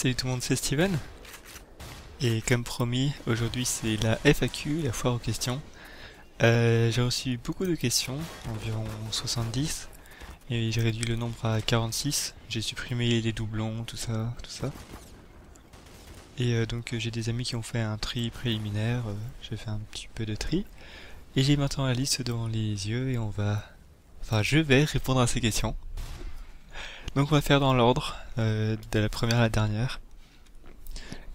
Salut tout le monde, c'est Steven. Et comme promis, aujourd'hui c'est la FAQ, la foire aux questions. Euh, j'ai reçu beaucoup de questions, environ 70, et j'ai réduit le nombre à 46. J'ai supprimé les doublons, tout ça, tout ça. Et euh, donc j'ai des amis qui ont fait un tri préliminaire, euh, j'ai fait un petit peu de tri. Et j'ai maintenant la liste devant les yeux et on va... Enfin, je vais répondre à ces questions. Donc on va faire dans l'ordre, euh, de la première à la dernière.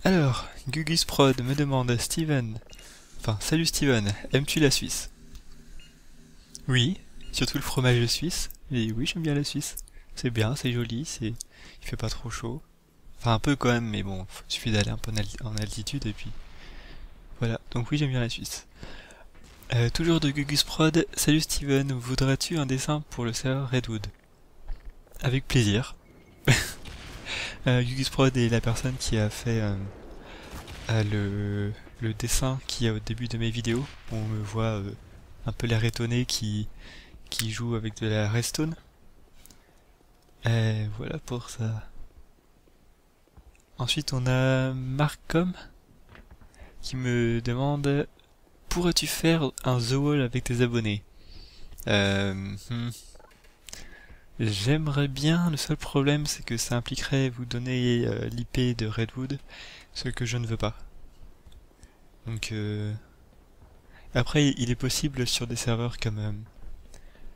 Alors, Gugus Prod me demande Steven. Enfin, salut Steven, aimes-tu la Suisse? Oui, surtout le fromage suisse. Et oui, j'aime bien la Suisse. C'est bien, c'est joli, c'est il fait pas trop chaud. Enfin un peu quand même, mais bon, il suffit d'aller un peu en altitude et puis voilà. Donc oui, j'aime bien la Suisse. Euh, toujours de Gugus Prod. Salut Steven, voudrais-tu un dessin pour le serveur Redwood? Avec plaisir. euh, Prod est la personne qui a fait euh, euh, le, dessin qui a au début de mes vidéos. On me voit euh, un peu l'air étonné qui, joue avec de la redstone. Et voilà pour ça. Ensuite on a Marcom qui me demande pourrais-tu faire un The Wall avec tes abonnés? Hmm. J'aimerais bien, le seul problème c'est que ça impliquerait vous donner euh, l'IP de Redwood, ce que je ne veux pas. Donc euh... après il est possible sur des serveurs comme euh,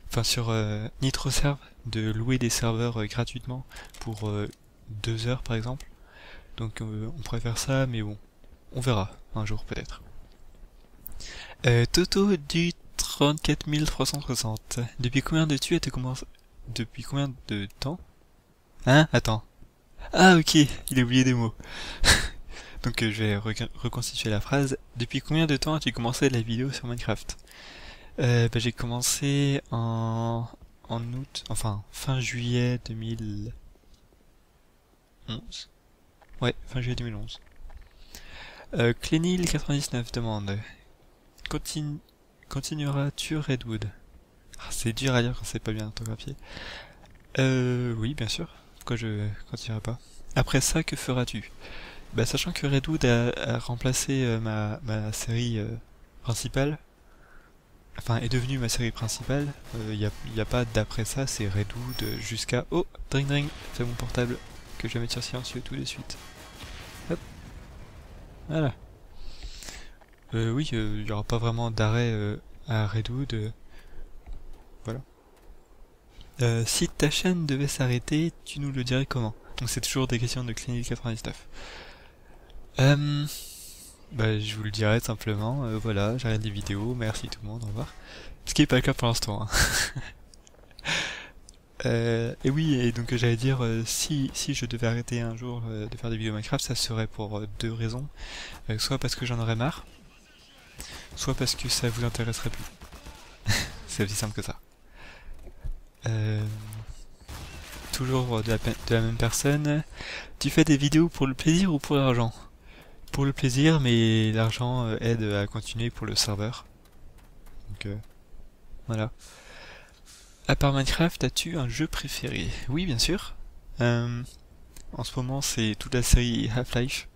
enfin sur euh, NitroServe de louer des serveurs euh, gratuitement pour euh, deux heures par exemple. Donc on pourrait faire ça mais bon, on verra un jour peut-être. Toto du 34360. Depuis combien de tu as commencé Depuis combien de temps Hein Attends. Ah ok, il a oublié des mots. Donc euh, je vais reconstituer la phrase. Depuis combien de temps as-tu commencé la vidéo sur Minecraft? Euh, bah, J'ai commencé en... en août, enfin fin juillet 2011. Ouais, fin juillet 2011. Euh, Clénil99 demande Continu Continueras-tu Redwood? Ah, C'est dur à dire quand c'est pas bien orthographié. Euh, oui, bien sûr. Pourquoi je continuerai pas Après ça, que feras-tu? Bah, sachant que Redwood a, remplacé euh, ma, ma série euh, principale, enfin, est devenue ma série principale, il n'y a, y a pas d'après ça, c'est Redwood jusqu'à... Oh Dring Dring C'est mon portable que je vais mettre sur silencieux tout de suite. Hop Voilà. Euh, oui, il euh, n'y aura pas vraiment d'arrêt euh, à Redwood. Euh, si ta chaîne devait s'arrêter, tu nous le dirais comment? Donc c'est toujours des questions de Clinique 99. bah, je vous le dirais simplement, voilà, j'arrête les vidéos, merci tout le monde, au revoir. Ce qui est pas le cas pour l'instant. Hein. Euh, et oui, et donc j'allais dire, euh, si, si je devais arrêter un jour euh, de faire des vidéos Minecraft, ça serait pour deux raisons. soit parce que j'en aurais marre, soit parce que ça vous intéresserait plus. C'est aussi simple que ça. Toujours de la, même personne. Tu fais des vidéos pour le plaisir ou pour l'argent? Pour le plaisir, mais l'argent aide à continuer pour le serveur. Donc voilà. À part Minecraft, as-tu un jeu préféré? Oui, bien sûr. Euh, en ce moment, c'est toute la série Half-Life.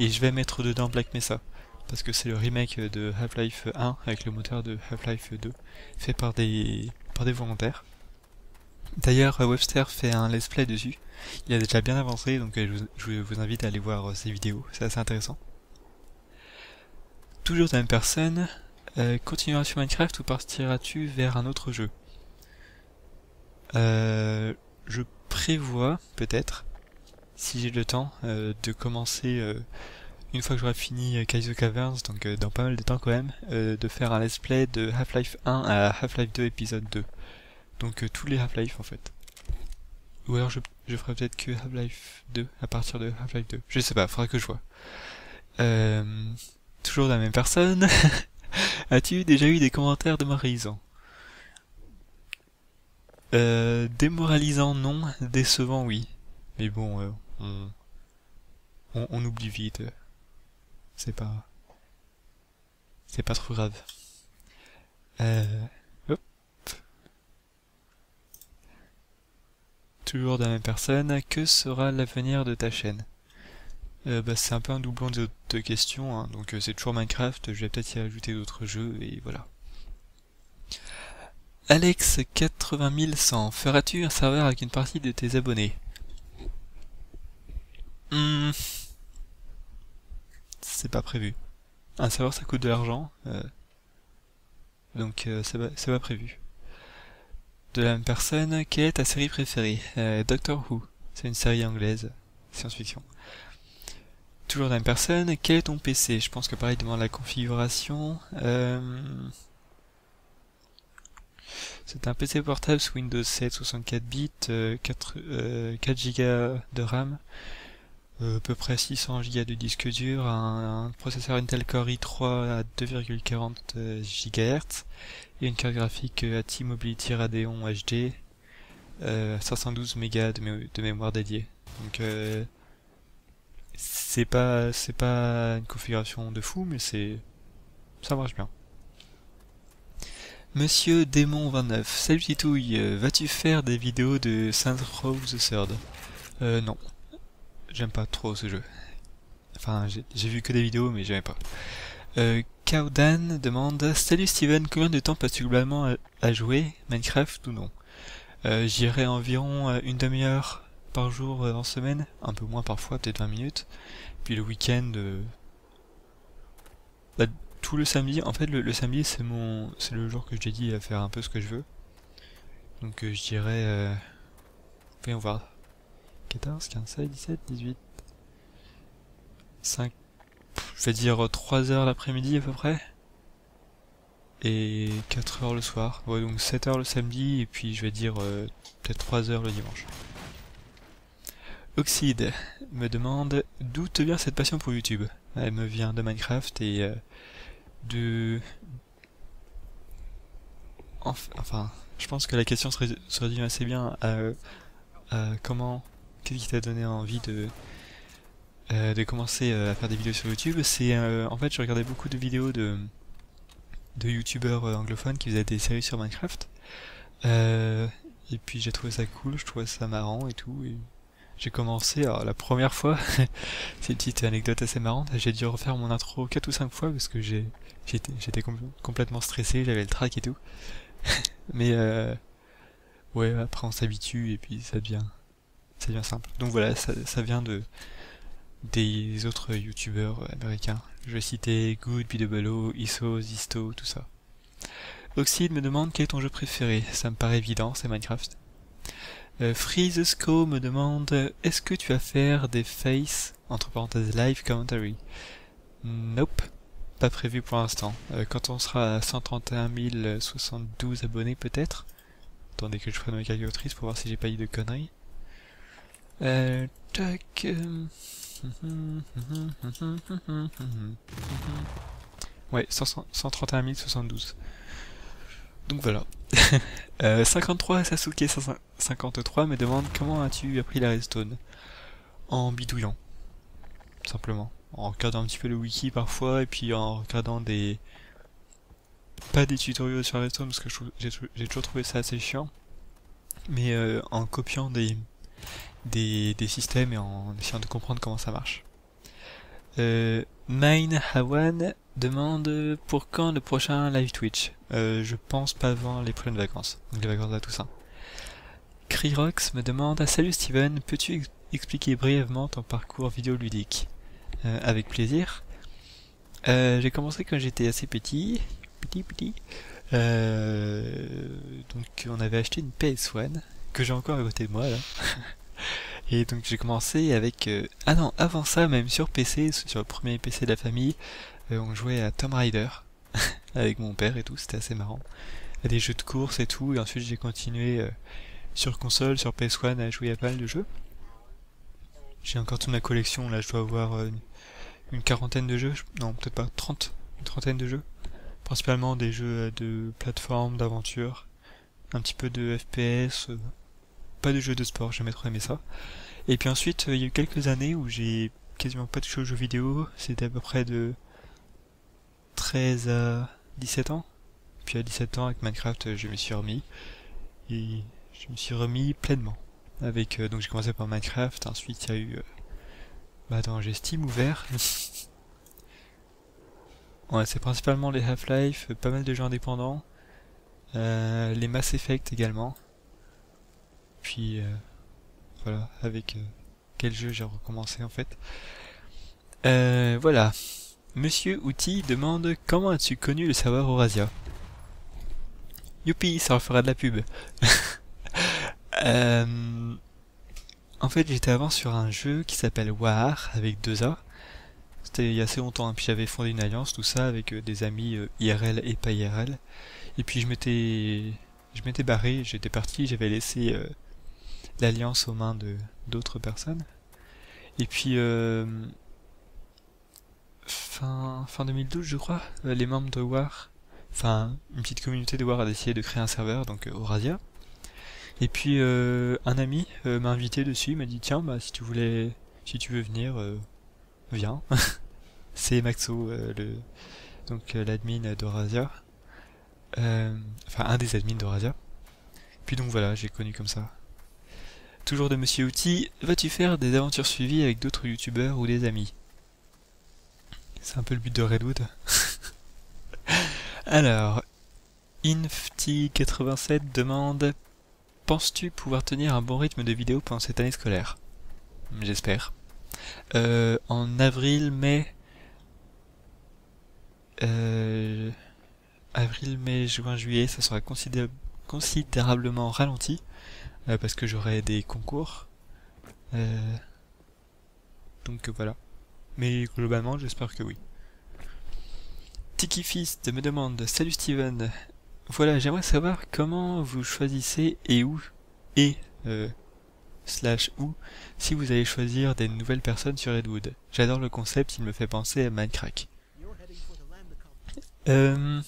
Et je vais mettre dedans Black Mesa. Parce que c'est le remake de Half-Life 1 avec le moteur de Half-Life 2. Fait par des, par des volontaires. D'ailleurs, Webster fait un let's play dessus. Il a déjà bien avancé, donc je vous, je vous invite à aller voir ses vidéos. C'est assez intéressant. Toujours la même personne. Euh, continueras sur Minecraft ou partiras-tu vers un autre jeu? Euh, je prévois peut-être, si j'ai le temps, euh, de commencer euh, une fois que j'aurai fini Kaizo Caverns, donc dans pas mal de temps quand même, de faire un let's play de Half-Life 1 à Half-Life 2 épisode 2. Donc tous les Half-Life en fait. Ou alors je, je ferai peut-être que Half-Life 2 à partir de Half-Life 2. Je sais pas, faudra que je vois. toujours la même personne. As-tu déjà eu des commentaires démoralisants euh, démoralisant non, décevant oui. Mais bon, euh, on, on, oublie vite. C'est pas, c'est pas trop grave. Euh, hop. Toujours de la même personne. Que sera l'avenir de ta chaîne? Bah, c'est un peu un doublon des autres questions, hein. donc c'est toujours Minecraft, je vais peut-être y ajouter d'autres jeux, et voilà. Alex 80100, feras-tu un serveur avec une partie de tes abonnés? Hmm. C'est pas prévu. Un serveur ça coûte de l'argent, euh, donc euh, c'est pas, prévu. De la même personne, quelle est ta série préférée? Euh, Doctor Who, c'est une série anglaise, science-fiction. Toujours la même personne, quel est ton PC Je pense que pareil demande la configuration. C'est un PC portable sous Windows 7 64 bits, 4, 4 Go de RAM, euh, à peu près 600 Go de disque dur, un, processeur Intel Core i3 à 2,40 GHz et une carte graphique ATI Mobility Radeon HD, 512 Mb de, mémoire dédiée. Donc euh, c'est pas c'est pas une configuration de fou, mais c'est ça marche bien. Monsieur Démon29, salut Titouille, euh, vas-tu faire des vidéos de Saints Row the Third? Euh, non. J'aime pas trop ce jeu. Enfin, j'ai vu que des vidéos, mais j'aimais pas. Euh, Kaudan demande Salut Steven, combien de temps passes-tu globalement à, jouer Minecraft ou non? Euh, J'irai environ euh, une demi-heure par jour euh, en semaine, un peu moins parfois, peut-être 20 minutes. Puis le week-end, bah, tout le samedi, en fait le, samedi c'est mon c'est le jour que je dédie à faire un peu ce que je veux. Donc euh, je dirais euh, voyons voir 14, 15, 16, 17, 18 5 je vais dire 3 heures l'après-midi à peu près et 4 heures le soir. Ouais donc 7 heures le samedi et puis je vais dire euh, peut-être 3 heures le dimanche. Oxide me demande d'où te vient cette passion pour YouTube? Elle me vient de Minecraft et euh, de... Enfin, je pense que la question se, résume assez bien à, comment... Qu'est-ce qui t'a donné envie de... Euh, de commencer euh, à faire des vidéos sur YouTube, c'est euh, en fait je regardais beaucoup de vidéos de de youtubeurs anglophones qui faisaient des séries sur Minecraft. et puis j'ai trouvé ça cool, je trouvais ça marrant et tout. J'ai commencé, alors la première fois, c'est une petite anecdote assez marrante, j'ai dû refaire mon intro 4 ou 5 fois parce que j'étais complètement stressé, j'avais le trac et tout. Mais euh, ouais, après on s'habitue et puis ça devient simple. Donc voilà, ça, vient de des autres youtubeurs américains. Je vais citer Good, PWO, ISO, Zisto, tout ça. Oxide me demande quel est ton jeu préféré. Ça me paraît évident, c'est Minecraft. Euh, Freezesco me demande est-ce que tu vas faire des face entre parenthèses live commentary? Nope, pas prévu pour l'instant. Euh, quand on sera à 131 072 abonnés peut-être? Attendez que je prenne ma calculatrice pour voir si j'ai pas eu de conneries. Euh, tac. Euh, ouais, 131 072. Donc voilà. euh, 53 Sasuke 53 me demande comment as-tu appris la redstone? En bidouillant. Simplement. En regardant un petit peu le wiki parfois et puis en regardant des... Pas des tutoriels sur la redstone parce que j'ai toujours trouvé ça assez chiant. Mais euh, en copiant des, des, des systèmes et en essayant de comprendre comment ça marche. Euh, Mine Hawan demande pour quand le prochain live Twitch euh, Je pense pas avant les prochaines vacances, donc les vacances à Toussaint. Krirox me demande Salut Steven, peux-tu expliquer brièvement ton parcours vidéoludique? Euh, Avec plaisir. Euh, j'ai commencé quand j'étais assez petit, petit, petit. Euh, donc on avait acheté une PS1 que j'ai encore à côté de moi là. Et donc j'ai commencé avec... Euh, ah non, avant ça, même sur PC, sur le premier PC de la famille, euh, on jouait à Tomb Raider avec mon père et tout, c'était assez marrant. À des jeux de course et tout, et ensuite j'ai continué euh, sur console, sur PS1 à jouer à pas mal de jeux. J'ai encore toute ma collection, là je dois avoir une, quarantaine de jeux, non peut-être pas, 30, une trentaine de jeux. Principalement des jeux de plateforme, d'aventure, un petit peu de FPS, pas de jeux de sport, j'ai jamais trop aimé ça. Et puis ensuite, il y a eu quelques années où j'ai quasiment pas touché aux jeux vidéo, c'était à peu près de 13 à 17 ans. Puis à 17 ans, avec Minecraft, je me suis remis. Et je me suis remis pleinement. Avec, euh, donc j'ai commencé par Minecraft, ensuite il y a eu Bah attends, j'ai Steam ouvert. ouais, c'est principalement les Half-Life, pas mal de jeux indépendants. Euh, les Mass Effect également. Puis euh, voilà, avec euh, quel jeu j'ai recommencé en fait. voilà. Monsieur Outil demande comment as-tu connu le serveur Eurasia Youpi, ça refera de la pub. en fait, j'étais avant sur un jeu qui s'appelle War avec deux A. C'était il y a assez longtemps, hein. puis j'avais fondé une alliance, tout ça, avec des amis IRL et pas IRL. Et puis je m'étais je m'étais barré, j'étais parti, j'avais laissé euh, l'alliance aux mains de d'autres personnes. Et puis euh, fin fin 2012 je crois, euh, les membres de War, enfin une petite communauté de War a décidé de créer un serveur donc Eurasia. Et puis un ami m'a invité dessus, m'a dit tiens bah si tu voulais si tu veux venir viens. C'est Maxo le donc l'admin d'Eurasia. Euh, enfin, un des admins d'Eurasia. Puis donc voilà, j'ai connu comme ça. Toujours de Monsieur Outil, vas-tu faire des aventures suivies avec d'autres youtubeurs ou des amis? C'est un peu le but de Redwood. Alors, Infty87 demande Penses-tu pouvoir tenir un bon rythme de vidéo pendant cette année scolaire? J'espère. Euh, en avril, mai, euh, avril, mai, juin, juillet, ça sera considérablement ralenti euh, parce que j'aurai des concours. Euh, donc voilà. Mais globalement, j'espère que oui. Tiki Fist me demande Salut Steven. Voilà, j'aimerais savoir comment vous choisissez et où et euh, slash où si vous allez choisir des nouvelles personnes sur Redwood. J'adore le concept, il me fait penser à Minecraft. Euh,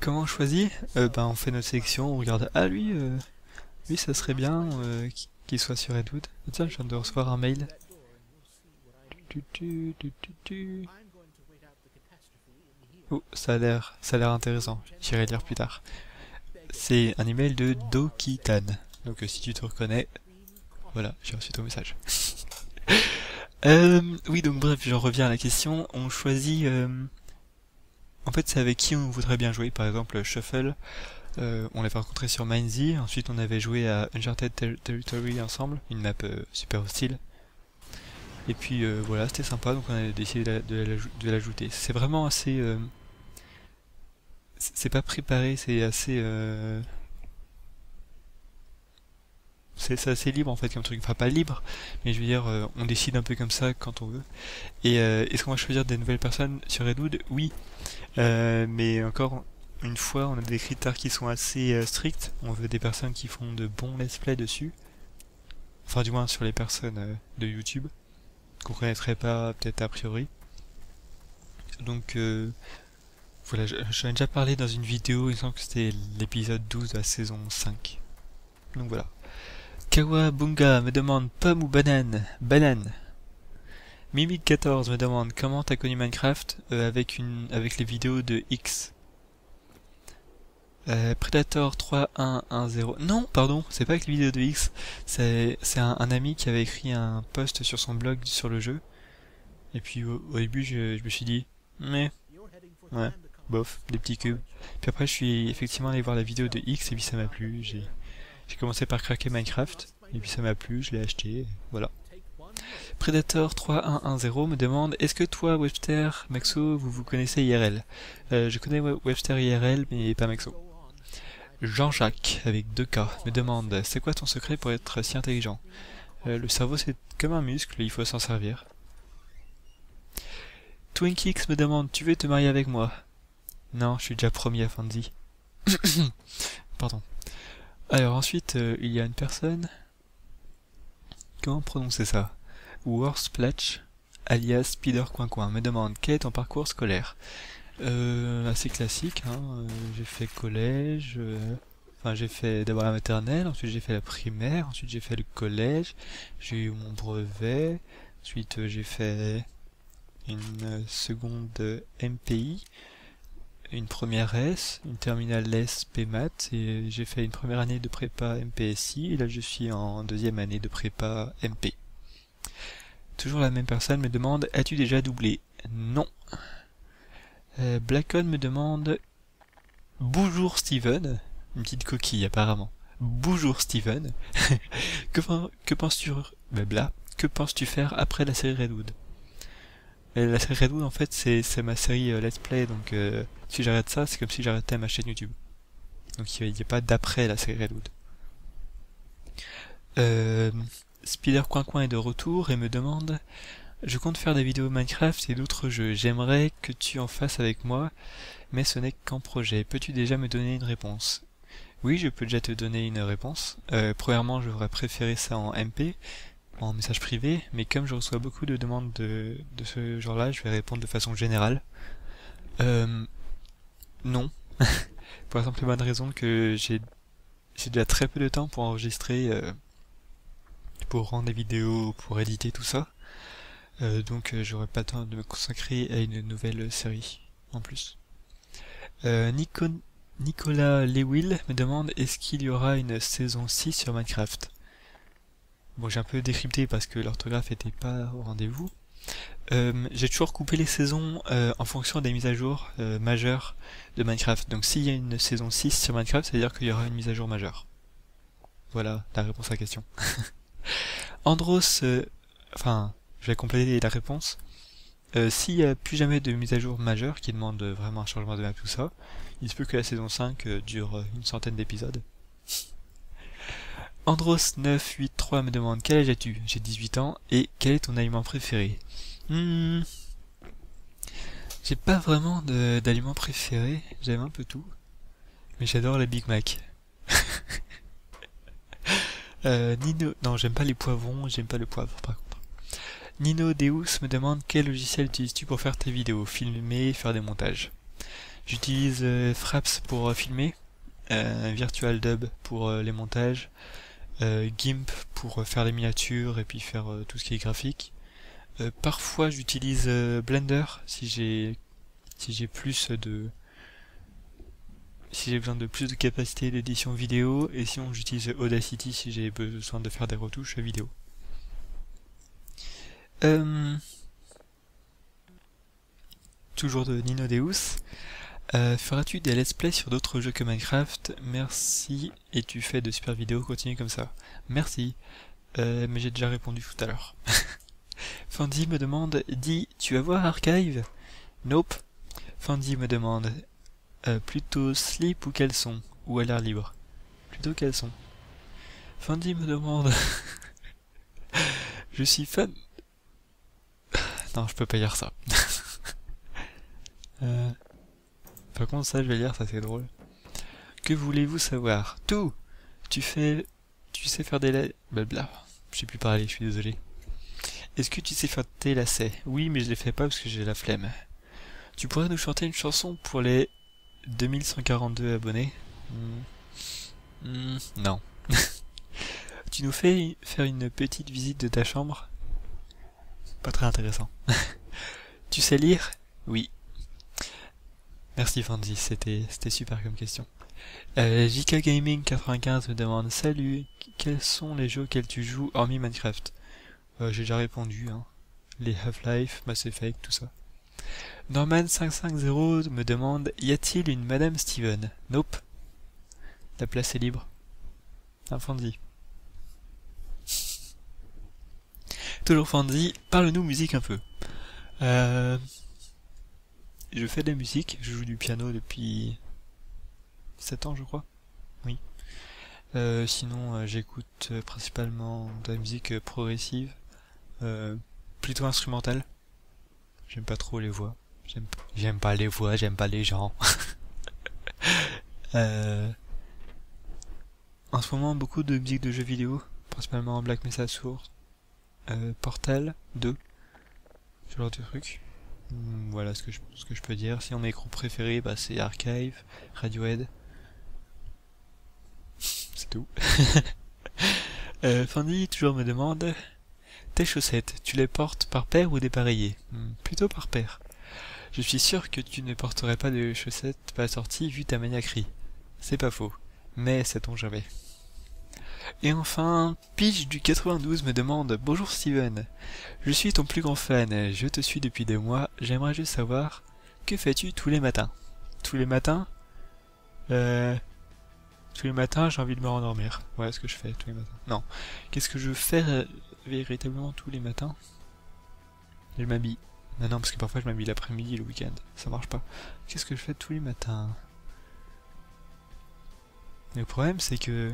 Comment on choisit? Euh, ben, On fait notre sélection, on regarde. Ah, lui, euh, lui ça serait bien euh, qu'il soit sur Redwood. Tiens, je viens de recevoir un mail. Oh, ça a l'air, ça a l'air intéressant. J'irai lire plus tard. C'est un email de Dokitan. Donc si tu te reconnais, voilà, j'ai reçu ton message. oui, donc bref, j'en reviens à la question. On choisit en fait, c'est avec qui on voudrait bien jouer. Par exemple, Shuffle, euh, on l'avait rencontré sur Mindsy. Ensuite, on avait joué à Uncharted Territory ensemble, une map euh, super hostile. Et puis euh, voilà, c'était sympa, donc on a décidé de l'ajouter. C'est vraiment assez... c'est pas préparé, c'est assez... c'est assez libre en fait comme truc. Enfin pas libre, mais je veux dire, on décide un peu comme ça quand on veut. Et est-ce qu'on va choisir des nouvelles personnes sur Redwood? Oui. Mais encore une fois, on a des critères qui sont assez euh, stricts. On veut des personnes qui font de bons let's play dessus. Enfin, du moins sur les personnes euh, de YouTube. Qu'on connaîtrait pas peut-être a priori. Donc, voilà, j'en ai déjà parlé dans une vidéo, il semble que c'était l'épisode 12 de la saison 5. Donc voilà. Kawabunga me demande pomme ou banane? Banane. Mimic14 me demande comment t'as connu Minecraft euh, avec une avec les vidéos de X. Euh, Predator 3110. Non, pardon, c'est pas avec les vidéos de X. C'est un, un, ami qui avait écrit un post sur son blog sur le jeu. Et puis au, début, je, me suis dit, mais ouais, bof, des petits cubes. Puis après, je suis effectivement allé voir la vidéo de X et puis ça m'a plu. J'ai commencé par craquer Minecraft et puis ça m'a plu, je l'ai acheté. Voilà. Predator 3110 me demande Est-ce que toi, Webster, Maxo, vous vous connaissez IRL euh, Je connais Webster IRL, mais pas Maxo. Jean-Jacques, avec 2 K, me demande C'est quoi ton secret pour être si intelligent? Euh, Le cerveau, c'est comme un muscle, il faut s'en servir. Twinkix me demande Tu veux te marier avec moi? Non, je suis déjà promis à Fancy. Pardon. Alors ensuite, euh, il y a une personne. Comment prononcer ça? Worsplatch, alias Spider Coin me demande quel est ton parcours scolaire? Euh, Assez classique, hein. Euh, j'ai fait collège, euh, enfin j'ai fait d'abord la maternelle, ensuite j'ai fait la primaire, ensuite j'ai fait le collège, j'ai eu mon brevet, ensuite euh, j'ai fait une seconde MPI, une première S, une terminale S PMAT et j'ai fait une première année de prépa MPSI et là je suis en deuxième année de prépa MP. Toujours la même personne me demande As-tu déjà doublé? Non. Euh, Blackon me demande Bonjour Steven. Une petite coquille apparemment. Bonjour Steven. que, que penses-tu Blabla. Que penses-tu faire après la série Redwood? La série Redwood en fait c'est ma série euh, Let's Play donc euh, si j'arrête ça c'est comme si j'arrêtais ma chaîne YouTube. Donc il n'y a, pas d'après la série Redwood. Euh, Spider Coin Coin est de retour et me demande Je compte faire des vidéos Minecraft et d'autres jeux. J'aimerais que tu en fasses avec moi, mais ce n'est qu'en projet. Peux-tu déjà me donner une réponse? Oui, je peux déjà te donner une réponse. Euh, premièrement, j'aurais préféré ça en MP, en message privé, mais comme je reçois beaucoup de demandes de, ce genre-là, je vais répondre de façon générale. Euh, non. pour la simple bonne raison que j'ai j'ai déjà très peu de temps pour enregistrer euh, pour rendre des vidéos, pour éditer tout ça. Euh, donc euh, j'aurai pas le temps de me consacrer à une nouvelle série en plus. Euh, Nicolas Lewil me demande est-ce qu'il y aura une saison 6 sur Minecraft? Bon j'ai un peu décrypté parce que l'orthographe était pas au rendez-vous. j'ai toujours coupé les saisons en fonction des mises à jour majeures de Minecraft. Donc s'il y a une saison 6 sur Minecraft, ça veut dire qu'il y aura une mise à jour majeure. Voilà la réponse à la question. Andros, euh, enfin, je vais compléter la réponse. Euh, s'il n'y a plus jamais de mise à jour majeure qui demande vraiment un changement de map, tout ça, il se peut que la saison 5 euh, dure une centaine d'épisodes. Andros983 me demande quel âge as-tu? J'ai 18 ans et quel est ton aliment préféré? Hmm. J'ai pas vraiment d'aliment préféré, j'aime un peu tout, mais j'adore les Big Mac. Euh, Nino, non, j'aime pas les poivrons, j'aime pas le poivre par contre. Nino Deus me demande quel logiciel utilises-tu pour faire tes vidéos, filmer, faire des montages? J'utilise euh, Fraps pour euh, filmer, Virtual Dub pour les montages, GIMP pour faire les miniatures et puis faire tout ce qui est graphique. parfois j'utilise Blender si j'ai si j'ai plus de si j'ai besoin de plus de capacité d'édition vidéo, et sinon j'utilise Audacity si j'ai besoin de faire des retouches vidéo. Euh, toujours de Nino Deus. Euh, feras-tu des let's play sur d'autres jeux que Minecraft? Merci, et tu fais de super vidéos, continue comme ça. Merci, euh, mais j'ai déjà répondu tout à l'heure. Fandy me demande, dis, tu vas voir Archive? Nope. Fandy me demande, euh, plutôt slip ou caleçon? Ou à l'air libre? Plutôt caleçon. Fandy me demande... je suis fan... non, je peux pas lire ça. euh... Par contre, ça, je vais lire, ça c'est drôle. Que voulez-vous savoir? Tout Tu fais... Tu sais faire des... Blabla. Je sais plus parler, je suis désolé. Est-ce que tu sais faire tes lacets? Oui, mais je les fais pas parce que j'ai la flemme. Tu pourrais nous chanter une chanson pour les 2142 abonnés? Hmm. Hmm, Non. tu nous fais faire une petite visite de ta chambre? Pas très intéressant. tu sais lire? Oui. Merci Fancy, c'était super comme question. Euh, JK Gaming 95 me demande Salut, quels sont les jeux auxquels tu joues hormis Minecraft? Euh, J'ai déjà répondu, hein. Les Half-Life, Mass Effect, tout ça. Norman550 me demande Y a-t-il une Madame Steven? Nope. La place est libre. Un Fandy. Toujours Fandy, parle-nous musique un peu. Euh, je fais de la musique, je joue du piano depuis 7 ans je crois. Oui. Euh, sinon euh, j'écoute principalement de la musique progressive, plutôt instrumentale. J'aime pas trop les voix. J'aime pas les voix, j'aime pas les gens. en ce moment, beaucoup de musique de jeux vidéo, principalement Black Mesa Source, euh, Portal 2, ce genre de truc. Hmm, voilà ce que je, peux dire. Sinon, mes groupes préférés, bah, c'est Archive, Radiohead. c'est tout. euh, Fanny toujours me demande tes chaussettes, tu les portes par paire ou dépareillées? Hmm, Plutôt par paire. Je suis sûr que tu ne porterais pas de chaussettes pas sorties vu ta maniaquerie. C'est pas faux. Mais sait-on jamais? Et enfin, Pige du 92 me demande Bonjour Steven, je suis ton plus grand fan, je te suis depuis des mois, j'aimerais juste savoir que fais-tu tous les matins? Tous les matins? Euh. Tous les matins, j'ai envie de me rendormir. Voilà ce que je fais tous les matins. Non. Qu'est-ce que je fais euh, véritablement tous les matins? Je m'habille. Non, non, parce que parfois je m'habille l'après-midi le week-end. Ça marche pas. Qu'est-ce que je fais tous les matins? Le problème, c'est que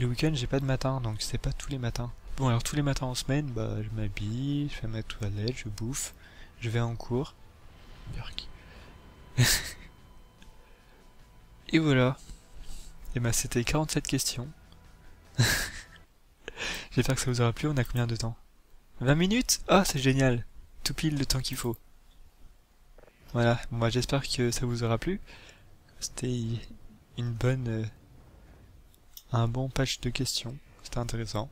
le week-end, j'ai pas de matin, donc c'est pas tous les matins. Bon, alors tous les matins en semaine, bah, je m'habille, je fais ma toilette, je bouffe, je vais en cours. Et voilà. Et bah c'était 47 questions. J'espère que ça vous aura plu, on a combien de temps? 20 minutes? Ah, c'est génial Tout pile le temps qu'il faut. Voilà, bah j'espère que ça vous aura plu. C'était une bonne... Un bon patch de questions. C'était intéressant.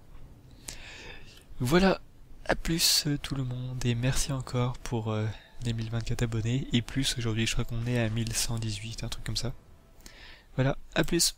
Voilà, à plus euh, tout le monde et merci encore pour euh, les 1024 abonnés et plus aujourd'hui je crois qu'on est à 1118, un truc comme ça. Voilà, à plus